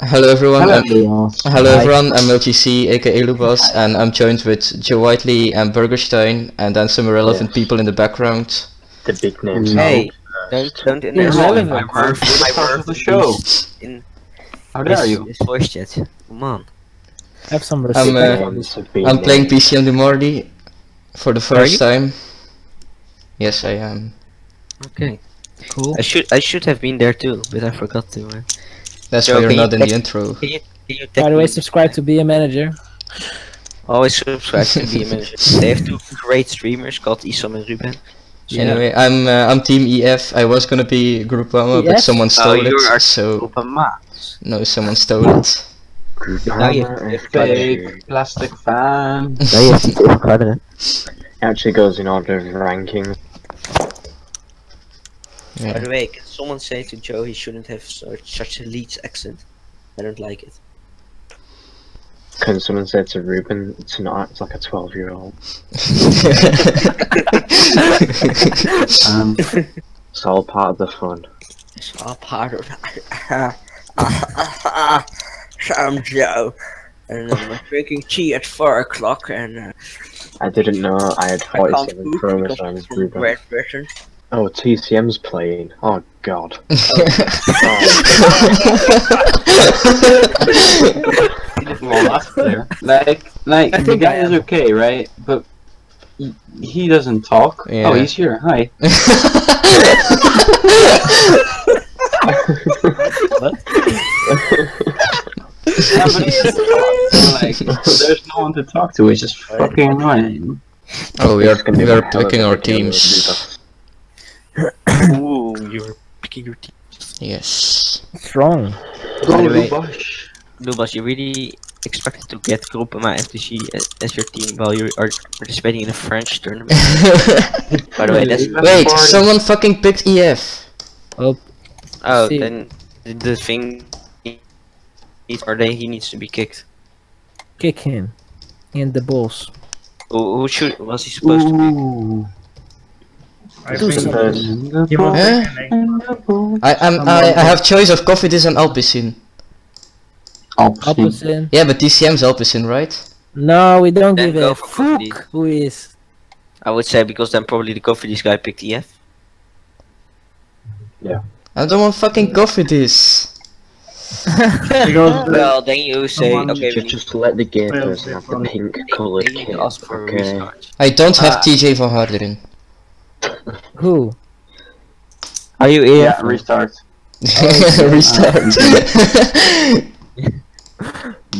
Hello everyone. Hello. I'm- hello everyone. I'm LGC, aka Loebas, and I'm joined with Joe Whiteley and Burgerstein, and then some irrelevant Yes. people in the background. the big names. Hey, don't don't Irrelevant. interrupt my I'm work. part of the show. in How dare you? this voice chat. Come on. Have some I'm, respect. uh, Names I'm playing named. PCM du Mardi for the first time. Yes, I am. Okay. cool. I should I should have been there too, but I forgot to. Uh, That's Joe, why you're can you not in the intro. can you, can you By the way, subscribe to be a manager. Always subscribe to be a manager. they have two great streamers called Issam and Ruben. So, Anyway, I'm uh, I'm Team EF. I was gonna be Groupama, but someone Oh, stole you are it. So Open Maas. no, someone stole it. Now you Hammer and Fake plastic fan. Now you have to. Actually goes in order of rankings. By Yeah. the way, can someone say to Joe he shouldn't have such, such a Leeds accent? I don't like it. Can someone say to Ruben to not act like a 12 year old? Um, It's all part of the fun. It's all part of So I'm Joe, and I'm drinking tea at 4 o'clock, and uh, I didn't know I had I can't 47 chromosomes, I'm from Ruben. Great Britain. Oh, TCM's playing. Oh, God. well, that's clear. Like, like I the think guy is okay, right? But he, he doesn't talk. Oh, yeah. Oh, he's here. Hi. Yeah, but he doesn't talk. So, like, there's no one to talk to. It's just fucking annoying. oh, we are It's we are one hell of picking our teams. Ooh, you're picking your team. Yes. Strong. By the way- Bosh. You really expected to get Groupama FDJ as, as your team while you are participating in a French tournament? By the way, that's... Wait, someone fucking picked EF. Oh, oh, See. then the, the thing... Is, or they, he needs to be kicked. Kick him. In the balls. Who, who should... Was he supposed to be? Ooh. I Do think something. he was I I'm, I I have choice of Cofidis and Alpecin. Opposite. Opposite. Yeah, but TCM's Alpecin, right? No, we don't Then give a fuck who is. I would say because then probably the coffee this guy picked EF. Yeah. I don't want fucking Cofidis. because Well, then you say, Someone okay, we Just, need, just let the game Well, person have the pink they, coloured they need kit. to ask for a Okay. I don't have Uh, Tejay van Garderen. Who? Are you Yeah, restart. Restart.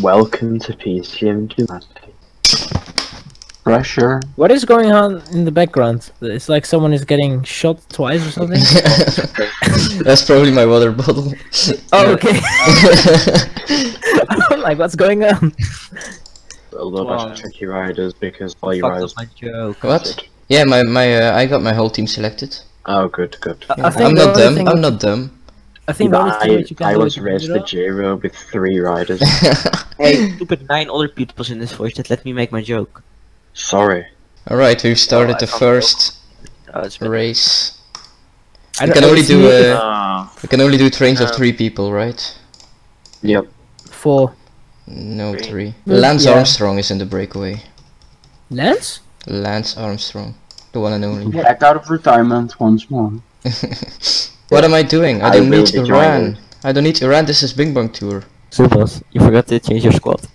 Welcome to PCM Dumatic. Pressure. What is going on in the background? It's like someone is getting shot twice or something. That's probably my water bottle. oh, okay. I'm like, what's going on? A lot Wow. of tricky riders because all your Fuck riders. up my joke. what? Yeah, my my uh, I got my whole team selected. Oh, good, good. I, I I'm not only dumb. thing- I'm not dumb. I think the I, that you can I do once is raced the Giro with three riders. Hey, stupid nine other people in this voice that let me make my joke. Sorry. All right, we've started Oh, the first Oh, race. I We can only do it- uh, we can only do trains of Um, three people, right? Yep. Four. No, Three. three. Mm, Lance yeah. Armstrong is in the breakaway. Lance? Lance Armstrong, the one and only. Back out of retirement once more. what am I doing? I I don't will need Uran. joining. I don't need Uran. This is BinckBank Tour. Loebas, you forgot to change your squad.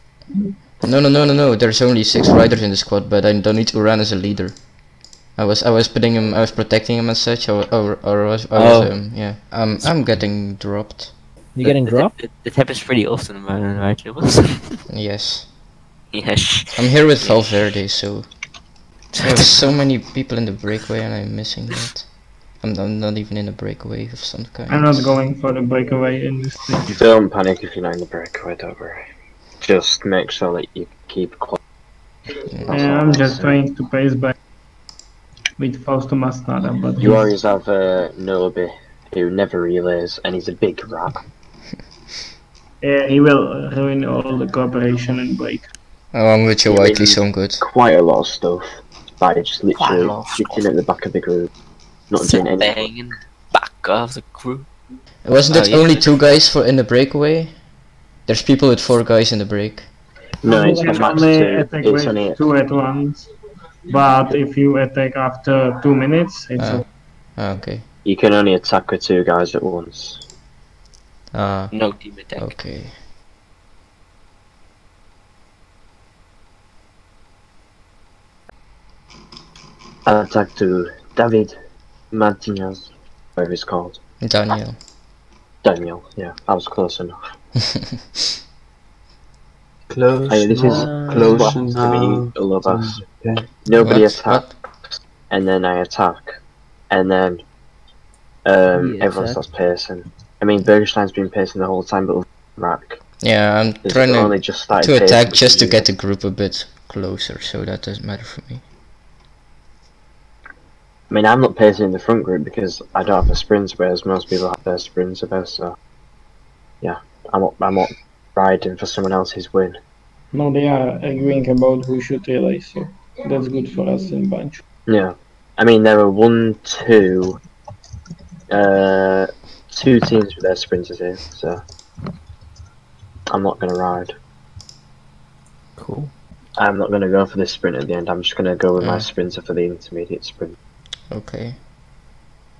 No, no, no, no, no. There's only six riders in the squad, but I don't need Uran as a leader. I was, I was putting him, I was protecting him as such, or, or, or was, I was, Oh. um, yeah. Um, I'm getting dropped. You're getting dropped? It, it, happens pretty often, man, right, Loebas? Yes. yes. I'm here with Valverde, so there's so many people in the breakaway, and I'm missing that. I'm, I'm not even in a breakaway of some kind. I'm not going for the breakaway in this thing. Don't panic if you're not in the breakaway, don't worry. Just make sure that you keep close. Yeah, I'm just trying to pace back with Fausto Masnada, but You always have uh, Nobi, who never relays, and he's a big rat. yeah, he will ruin all the cooperation and break. I'm with you, Yeah, Whiteley, maybe- so good. Quite a lot of stuff. By just literally lot sitting at the back of the group, not doing anything. Banging back of the crew. Wasn't Oh, it yeah. only two guys for in the breakaway? There's people with four guys in the break. No, it's You can max only two. attack It's with only two at once. But if you attack after two minutes, it's. Ah, okay. you can only attack with two guys at once. Ah, No team attack. okay. Attack to David Martinez, whatever he's called. Daniel. Daniel, yeah, I was close enough. Close. Hey, this is close close to me, enough. all of us. Okay. Nobody What? attacks, What? and then I attack, and then um, everyone attack. starts pacing. I mean, Burgerstein's been pacing the whole time, but Rack Yeah, I'm trying only to, just to attack just to get the group a bit closer, so that doesn't matter for me. I mean, I'm not pacing in the front group because I don't have a sprint, whereas most people have their sprints about. So, yeah, I'm not, I'm not riding for someone else's win. no, they are agreeing about who should relay, so that's good for us in bunch. Yeah, I mean there are one, two, uh, two teams with their sprinters here, so I'm not gonna ride. Cool. I'm not gonna go for this sprint at the end. I'm just gonna go with my Mm. sprinter for the intermediate sprint, Okay.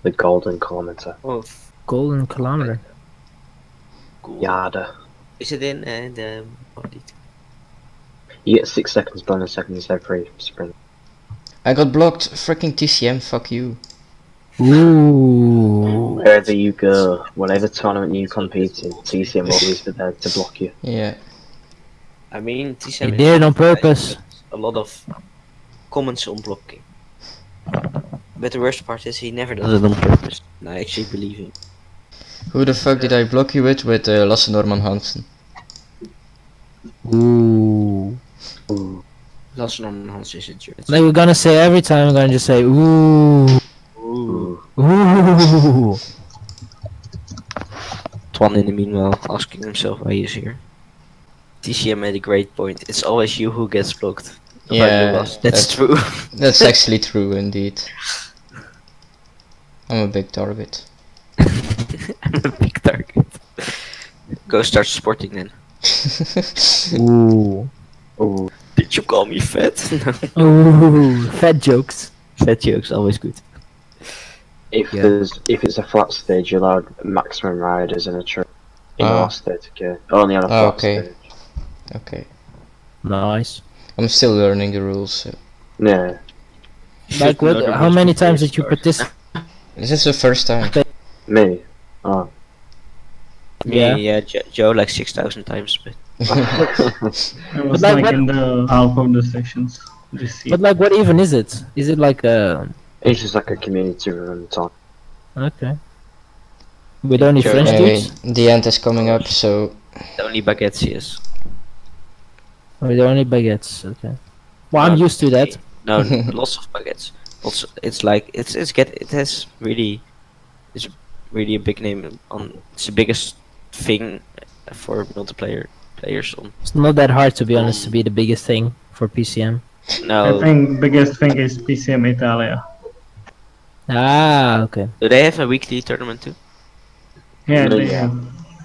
the golden kilometer. Oh, Golden kilometer. cool. Yada. Is it in uh, the body? You get six seconds bonus seconds every sprint. I got blocked. Freaking TCM. Fuck you. Ooh. Wherever you go, whatever tournament you compete in, TCM will always be there to block you. Yeah. I mean, TCM He did it on purpose. A lot of comments on blocking. But the worst part is he never does it on purpose. And I actually believe him. Who the fuck did I block you with? With uh, Lasse Norman Hansen. Ooh. Lasse Norman Hans is injured. Like we're gonna say every time, we're gonna just say ooh. Ooh. Ooh. Twan in the meanwhile asking himself why he is here. TCM made a great point. It's always you who gets blocked. Yeah, else. That's true. That's actually true indeed. I'm a big target. I'm a big target. Go start sporting then. Ooh. Ooh. Did you call me fat? no. Ooh. Fat jokes. Fat jokes always good. If Yeah. there's if it's a flat stage, you're allowed maximum riders in a trip. In Ah. our state, okay. Only on a Ah, flat okay. stage. Okay. Nice. I'm still learning the rules. So. Yeah. Like what? How many times did you participate? This is the first time. Me. Oh. Me, Yeah. yeah, Jo- Joe like 6,000 times, but I was like like, what- in the half of the sessions this year. But like, what even is it? Is it like a... it's just like a community run talk. okay? With only Sure. French Anyway, dudes? the end is coming up, so the only baguettes yes. is. With only baguettes? Okay. Well, I'm No, used to that. No, lots of baguettes. Also, it's like it's it's get it has really, it's really a big name on. It's the biggest thing for multiplayer players on. It's not that hard to be honest to be the biggest thing for PCM. I No, think biggest thing is PCM Italia. Ah, okay. do they have a weekly tournament too? Yeah, they yeah. have.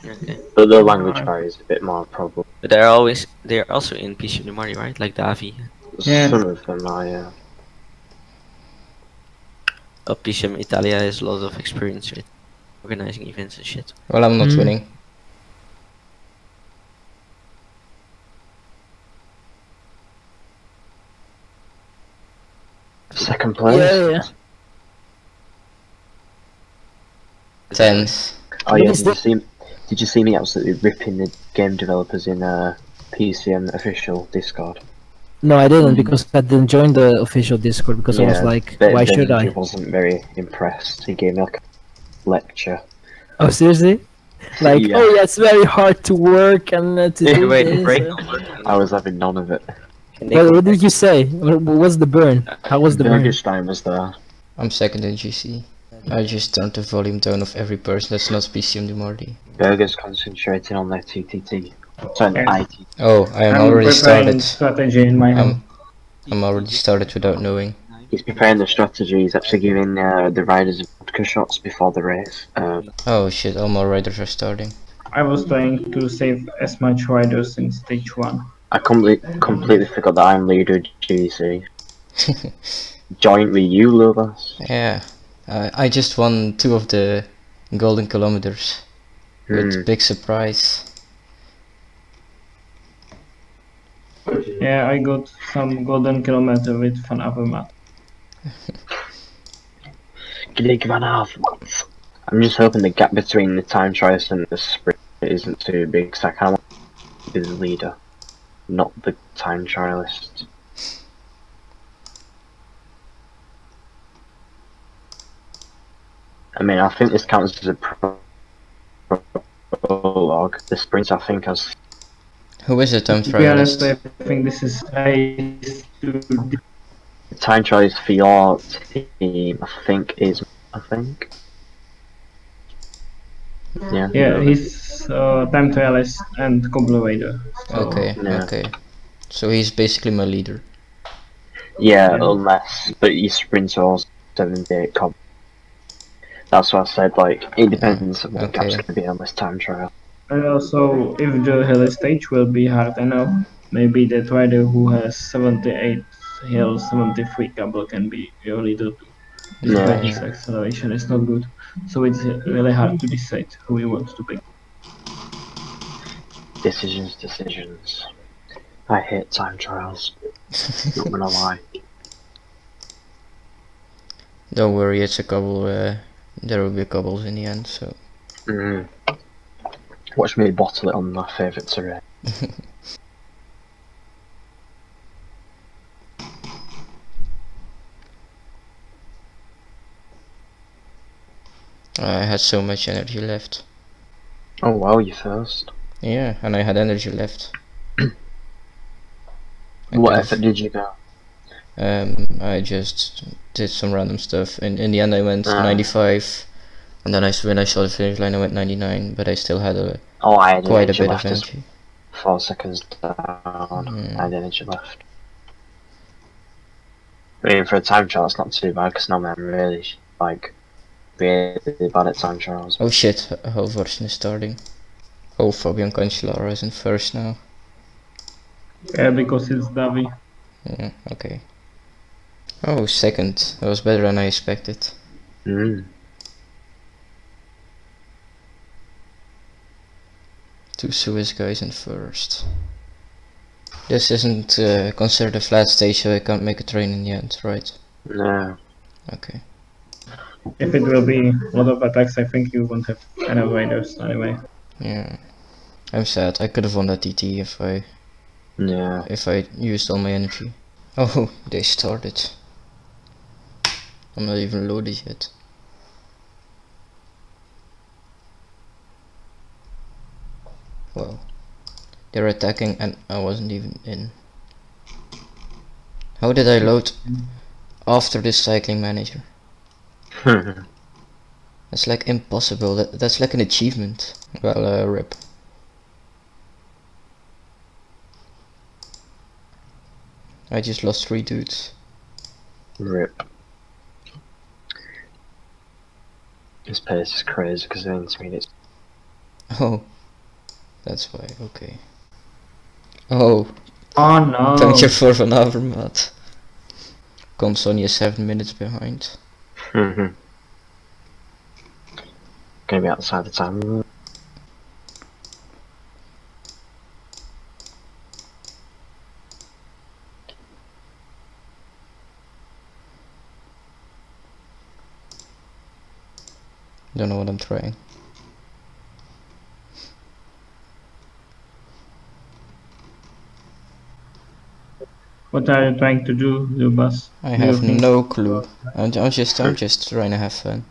Okay. But the language barrier is a bit more problem. But they're always they're also in PC Lumari, right? Like Davi. Yeah. Some of them are, yeah. PCM Italia has a lot of experience with organizing events and shit. well, I'm not Mm. winning. Second place. Yeah, yeah. Tenth. Oh yeah, did you see? Did you see me absolutely ripping the game developers in uh, PCM official Discord? No, I didn't because I didn't join the official Discord because I was like, Ben- why Ben should I? He wasn't very impressed. He gave me like a lecture. Oh, seriously? Like, Yeah. oh yeah, it's very hard to work and uh, to do Wait, this. break. uh." I was having none of it. Can they What, did you say? What, what was the burn? How was the burn? Burgerstein was there. I'm second in GC. I just turned the volume down of every person that's not PCM du Mardi. Burger's concentrating on their TTT. Sorry, Yeah. IT. Oh, I am I'm already started. strategy in my hand. Um, I'm already started without knowing. He's preparing the strategy. He's actually giving uh, the riders vodka shots before the race. Um, Oh shit, all more riders are starting. I was trying to save as much riders in stage one. I completely completely forgot that I'm leader GC. Joint with you, Loebas. Yeah, uh, I just won two of the golden kilometers with Hmm. big surprise. Yeah, I got some golden kilometer with Van Avermaet. Glig van Avermaet. I'm just hoping the gap between the time trials and the sprint isn't too big, because I kind of want to be the leader, not the time trialist. I mean, I think this counts as a pro- prologue. The sprint, I think, has Who is it, time To be honest. I think this is race to the time trialist for your team. I think is, I think. Yeah. Yeah, he's uh, time trialist and cobbler raider. So, Okay, Yeah. okay. So he's basically my leader. Yeah, Yeah. unless but you sprint or seventy eight cob. That's what I said. Like it depends on what Okay. gap's gonna be on this time trial. And also, if the hill stage will be hard enough, maybe that rider who has 78 hill, 73 cable can be your leader too. This Yeah. his acceleration is not good, so it's really hard to decide who you want to pick. Decisions, decisions. I hate time trials. Not gonna lie. Don't worry, it's a couple. Uh, there will be couples in the end. So Mm. Watch me bottle it on my favourite terrain. I had so much energy left. Oh wow, you first. Yeah, and I had energy left. What effort did you go? Um, I just did some random stuff. In in the end, I went Ah. 95, and then I s- when I saw the finish line, I went 99. But I still had a Oh, I had quite a bit of left energy. four seconds down. Mm. I had energy left. I mean, for a time trial, it's not too bad because normally I'm really like really bad at time trials. Oh shit! Halvorsen is starting. Oh, Fabian Cancellara is in first now. Yeah, because it's Davi. Yeah, okay. Oh, second. That was better than I expected. Mm. Two Swiss guys in first. This isn't uh, considered a flat stage, so I can't make a train in the end, right? No. Okay. If it will be a lot of attacks, I think you won't have enough riders anyway. Yeah. I'm sad. I could have won that TT if I Yeah. if I used all my energy. Oh, they started. I'm not even loaded yet. Well, they're attacking and I wasn't even in. How did I load after this cycling manager? That's like impossible. That that's like an achievement. Well, uh, rip. I just lost three dudes. Rip. This pace is crazy because the intermediates. Oh, that's why. Okay. Oh, Oh no! puncture for Van Avermaet. Consoni is seven minutes behind. Mhm. Gonna be outside the time. limit. Don't know what I'm trying. What are you trying to do, Loebas? I Do you have no clue. I'm, I'm just I'm just trying to have fun.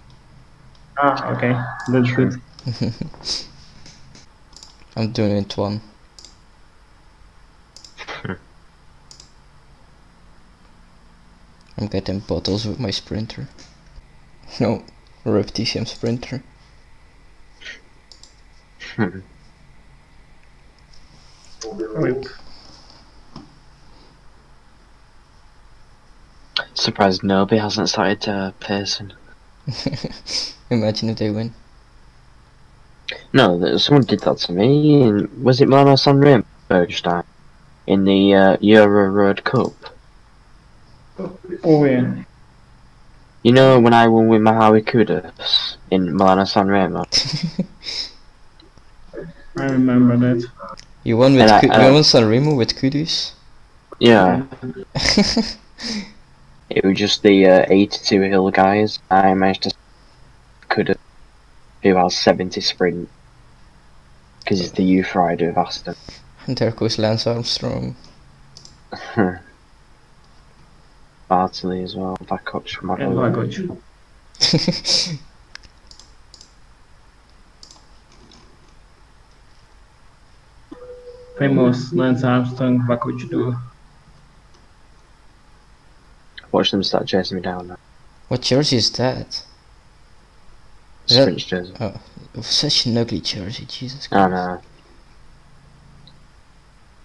Ah, okay, that's good. I'm doing it one. I'm getting bottles with my sprinter. No, rip TCM sprinter. Rip. Surprised nobody hasn't started to uh, pacing. Imagine if they win. No, someone did that to me. In, was it Milano San Remo, Burgerstein, in the uh, Euro Road Cup? Oh yeah. You know when I won with Merhawi Kudus in Milano San Remo? I remember that. You won with And I- I- you won Sanremo with Kudus. Yeah, it was just the uh, 82 hill guys. I managed to could have who has 70 sprint because it's the youth rider of Aston. and there goes Lance Armstrong. Bartley as well, back coach from And Adelaide. Vakoc. Famous Lance Armstrong Vakoc duo. Watch them start chasing me down now. what jersey is that? Is that- Sprint jersey. Oh, Such an ugly jersey, Jesus Oh Christ. no.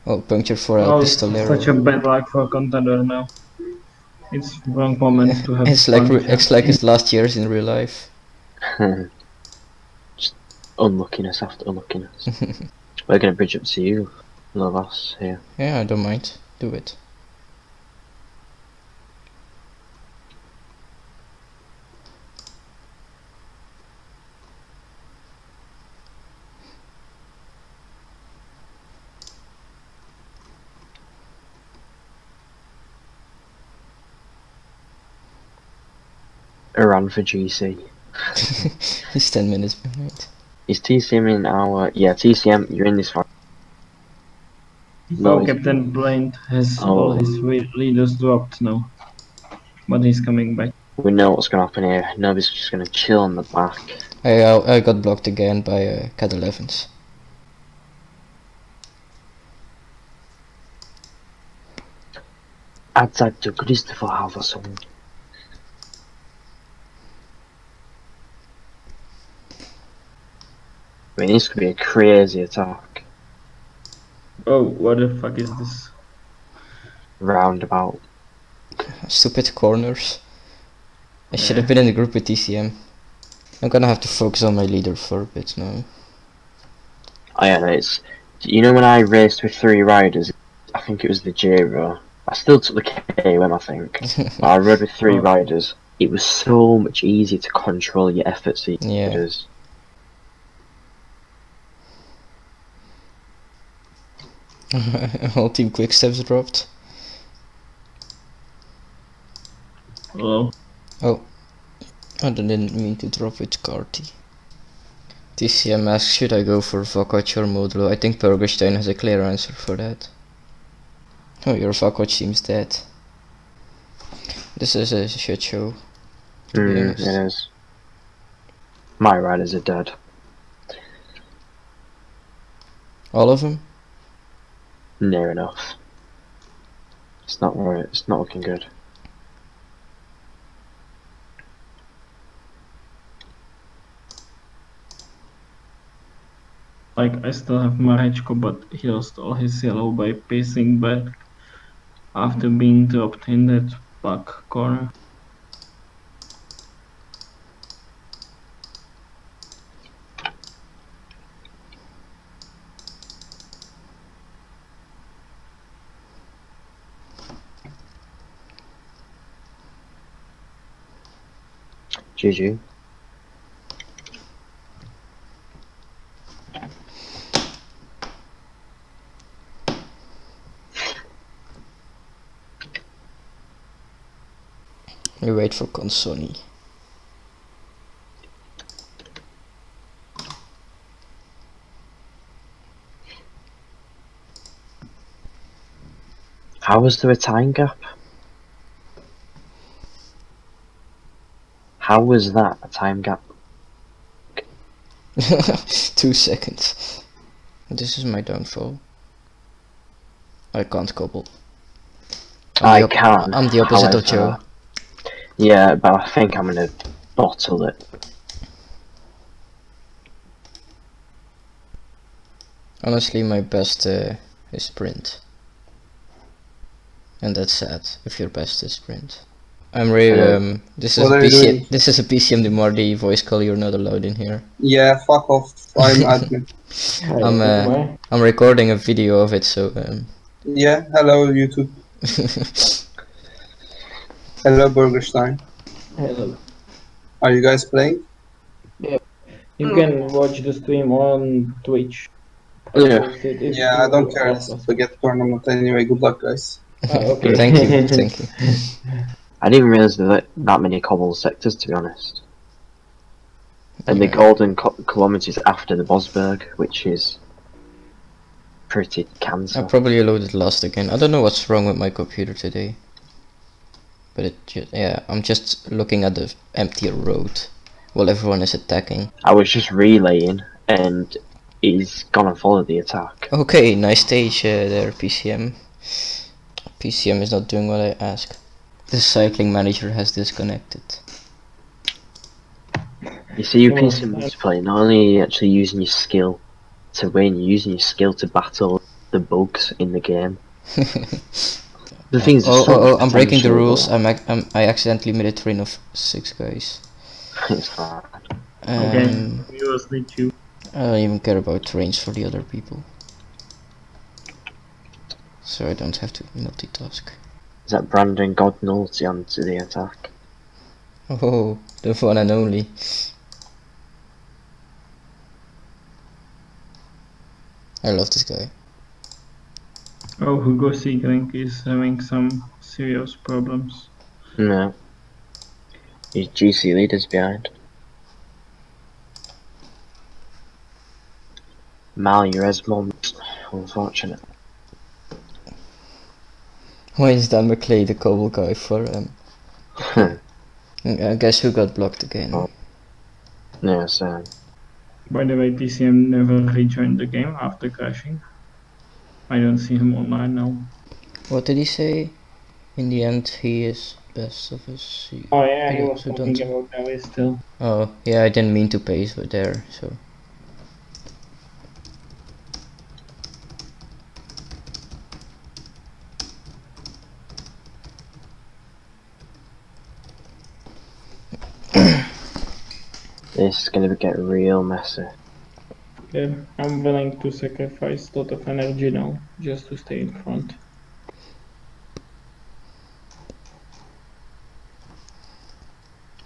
Oh, puncture for El Oh, Pistolero. such a bad luck for Contador now. It's wrong moment to have. It's like it's like his last years in real life. Just unluckiness after unluckiness. We're gonna bridge up to you, love us, here. Yeah, I don't mind. Do it. Uran for GC. He's 10 minutes behind. Is TCM in our yeah, TCM, you're in this fight. No, No, Captain Blind has Oh. all his leaders dropped now. But he's coming back. We know what's gonna happen here. Nobody's just gonna chill on the back. I I, I got blocked again by uh, Cat 11s. Outside to Kristoffer Halvorsen. Mean, this could be a crazy attack. Oh, what the fuck is this? Roundabout. Stupid corners. I should have been in the group with TCM. I'm gonna have to focus on my leader for a bit now. Oh yeah, it's. You know when I raced with three riders, I think it was the Giro. I still took the KOM, I think. I rode with three oh. riders. It was so much easier to control your efforts. These Yeah. riders. All team quick steps dropped. Hello. Oh. I didn't mean to drop with Carty. TCM asks, should I go for Vakoc or Modolo? I think Burgerstein has a clear answer for that. Oh, your Vakoc seems dead. This is a shit show. To be Mm, it is. My riders are dead. All of them? Near enough. It's not right. It's not looking good. Like, I still have Mareczko, but he lost all his yellow by pacing back after being dropped in that back corner. GG. We wait for Consoni. How was there a time gap? How was that a time gap? Two seconds. This is my downfall. I can't cobble. I'm I the op- can. I'm the opposite of however. Joe. Yeah, but I think I'm gonna bottle it. Honestly, my best uh, is sprint. And that's sad, if your best is sprint. I'm Ray. Hello. Um, this is What a are you PC. doing? This is a PCM du Mardi voice call. You're not allowed in here. Yeah, fuck off. I'm admin. I'm uh, I'm recording a video of it, so um. Yeah, hello YouTube. Hello Burgerstein. Hello. Are you guys playing? Yeah. You can watch the stream on Twitch. Yeah. It is Yeah, I don't care. It's a forget tournament anyway. Good luck, guys. okay. thank you, thank you. I didn't even realize there were that many cobble sectors, to be honest. And the golden co- kilometers after the Bosberg, which is pretty I cancer. probably loaded last again. I don't know what's wrong with my computer today. But it, ju- yeah, I'm just looking at the empty road while everyone is attacking. I was just relaying, and he's gonna follow the attack. Okay, nice stage uh, there, PCM. PCM is not doing what I ask. The cycling manager has disconnected. You see, you Oh, can see. Not only are you actually using your skill to win, you're using your skill to battle the bugs in the game. The things. oh, oh, oh, I'm breaking the rules. I'm, I'm I accidentally made a train of six guys. it's hard. Okay. Um, Viewers need you. I don't even care about trains for the other people. So I don't have to multitask. Is that Brandon McNulty onto the attack? Oh, the one and only. I love this guy. Oh, Hugo Seagrink is having some serious problems. No. His GC leaders behind. Mal Resmond, unfortunate. Why is Dan McLay the cobble guy for um? I guess who got blocked again? Oh. yeah, so By the way, TCM never rejoined the game after crashing. I don't see him online now. What did he say? In the end, he is best of us. He- Oh yeah, he was so talking don't- about Ellie still. Oh, yeah, I didn't mean to paste but there, so. This is gonna get real messy. Yeah, I'm willing to sacrifice a lot of energy now just to stay in front.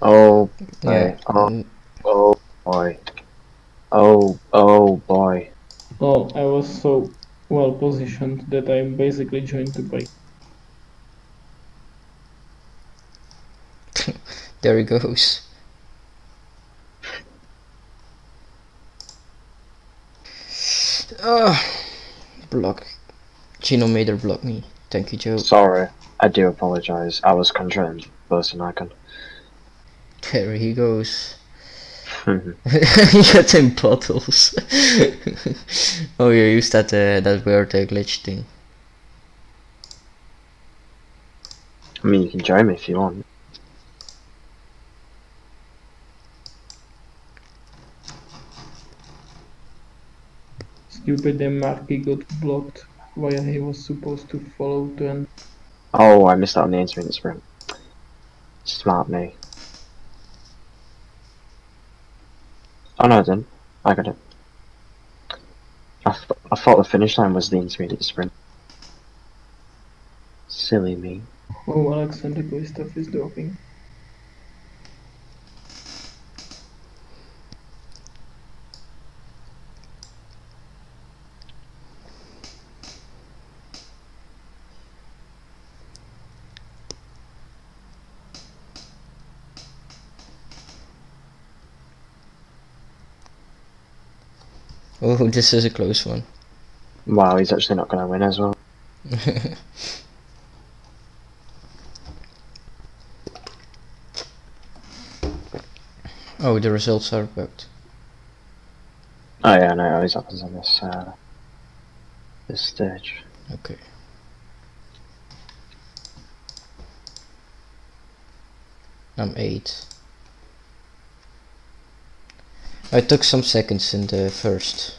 Oh, Yeah. boy. oh, mm, oh boy. Oh, oh boy. Well, I was so well positioned that I'm basically joined the break. There he goes. Ah, block. Gino Mader blocked me. Thank you, Joe. Sorry, I do apologize. I was controlling the person icon. There he goes. Get in bottles. oh, you used that uh, that weird uh, glitch thing. I mean, you can join me if you want. Stupid Marky got blocked while he was supposed to follow Trent. Oh, I missed out on the intermittent sprint. Smart me. Oh no, I didn't. I got it. I, th- I thought the finish line was the intermediate sprint. Silly me. Oh, Alexander Kristoff is dropping. Oh, this is a close one. Wow, he's actually not going to win as well. oh, the results are bugged. Oh yeah, no, it always happens on this, uh, this stage. Okay. I'm eight. I took some seconds in the first.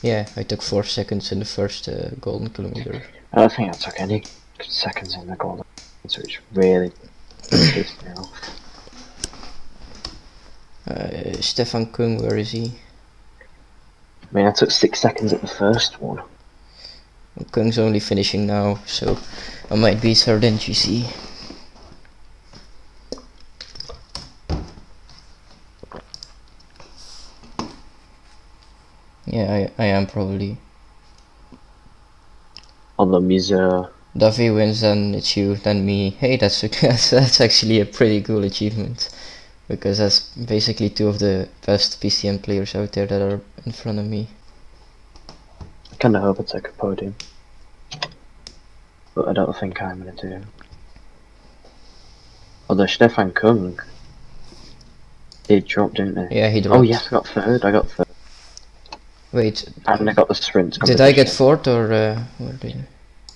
Yeah, I took four seconds in the first uh, golden kilometer. I don't think I took any seconds in the golden, so it's really Pissed me off. Uh, Stefan Kung, where is he? I mean, I took six seconds at the first one. Kung's only finishing now, so I might be her than GC. Yeah, I, I am probably. Although Mizu, Davi wins then it's you, then me. Hey, that's, that's that's actually a pretty cool achievement. Because that's basically two of the best PCM players out there that are in front of me. I kinda hope I take a podium. But I don't think I'm gonna do. Although Stefan Kung he dropped, didn't he? Yeah, he oh, dropped. Oh yes, I got third. I got third. Wait, And I got the sprint. did I get fourth or uh,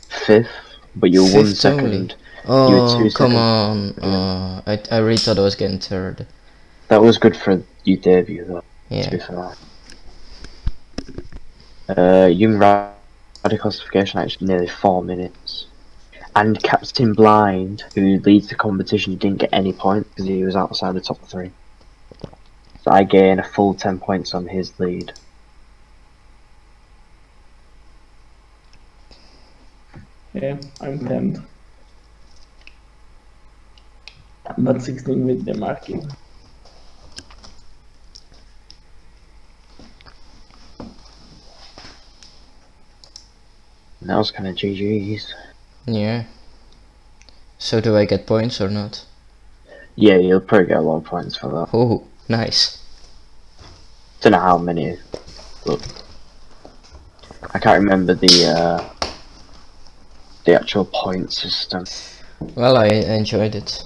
fifth? But you're one Fifth second. only. Oh, come seconds. on. Uh, I, I really thought I was getting third. That was good for you debut though. To be Yeah. fair. Uh, young Radical classification actually nearly four minutes. And Captain Blind, who leads the competition, didn't get any points because he was outside the top three. So I gain a full ten points on his lead. Yeah, I'm 10th. But 16 with the marking. That was kind of GG's. Yeah. So do I get points or not? Yeah, you'll probably get a lot of points for that. Oh, nice. Don't know how many. But I can't remember the uh, the actual point system. Well, I enjoyed it.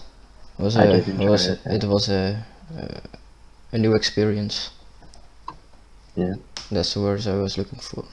It was I a, it was it, it was a uh, a new experience. Yeah. That's the words I was looking for.